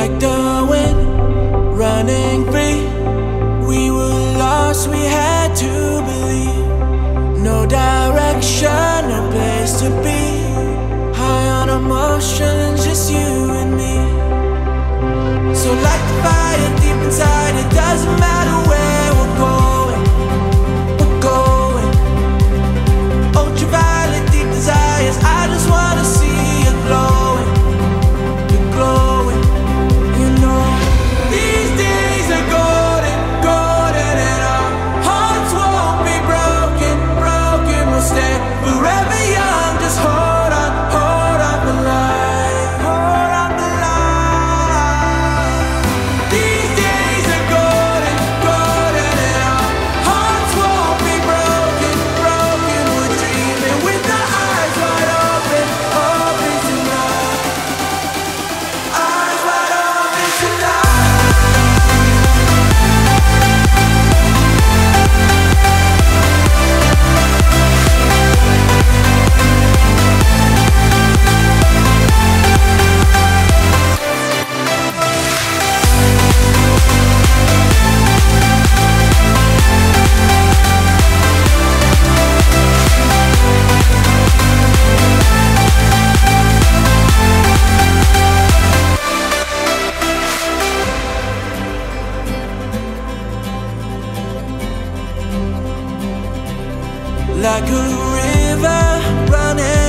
like the wind, running free. We were lost, we had to believe. No direction, no place to be. High on emotion, just you. Like a river running